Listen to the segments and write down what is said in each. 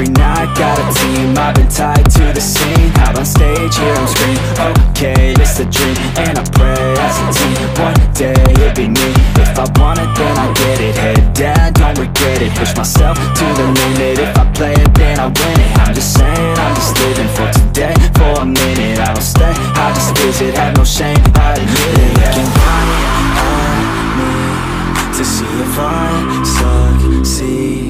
Every night, got a team I've been tied to the scene. Out on stage, here I'm screaming Okay, it's a dream And I pray as a team. One day, it'll be me. If I want it, then I get it. Head down, don't regret it. Push myself to the limit. If I play it, then I win it. I'm just saying, I'm just living for today. For a minute, I don't stay. I just visit, have no shame, I admit it. Looking right at me To see if I succeed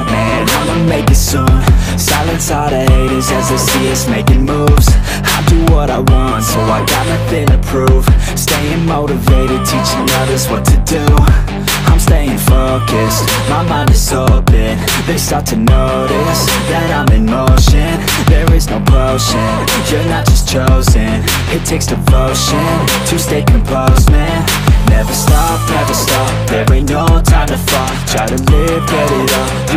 Man, I'ma make it soon. Silence all the haters as they see us making moves. I do what I want, so I got nothing to prove. Staying motivated, teaching others what to do. I'm staying focused, my mind is open. They start to notice that I'm in motion. There is no potion, you're not just chosen. It takes devotion to stay composed, man. Never stop, never stop, there ain't no time to fall. Try to live, get it up,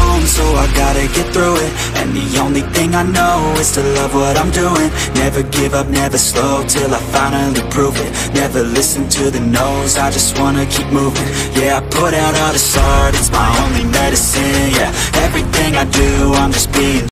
own, thing I know is to love what I'm doing. Never give up, never slow, till I finally prove it. Never listen to the no's, I just wanna keep moving. Yeah, I put out all this art, it's my only medicine, yeah. Everything I do, I'm just being